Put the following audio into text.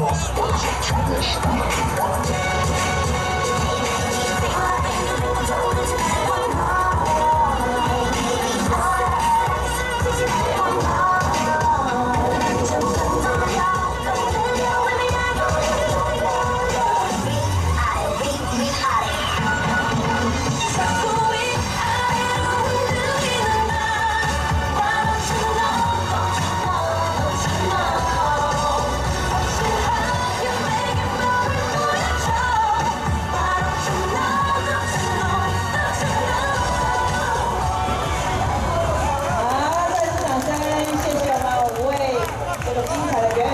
Let's Thank you.